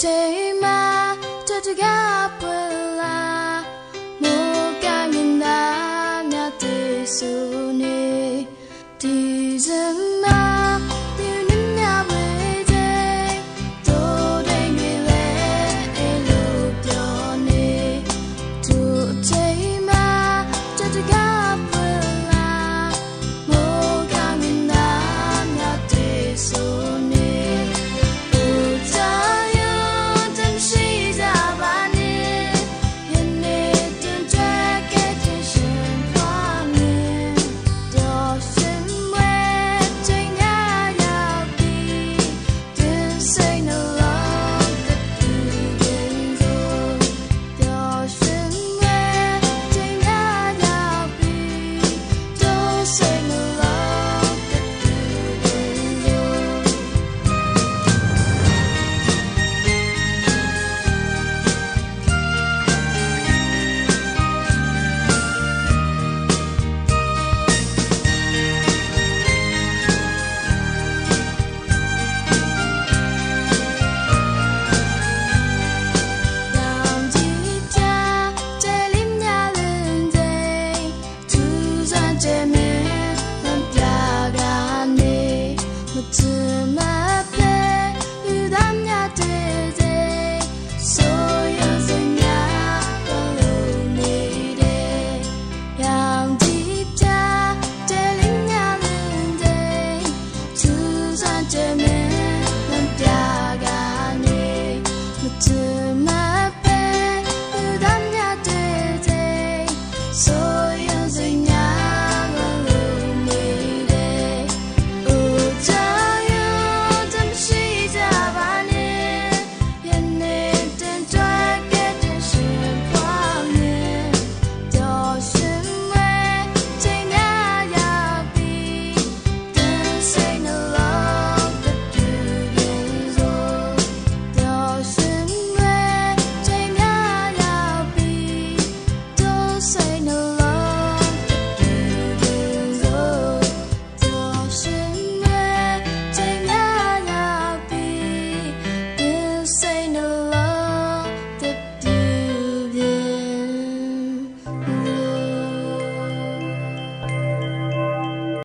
ချိန်မှာတတကပွဲ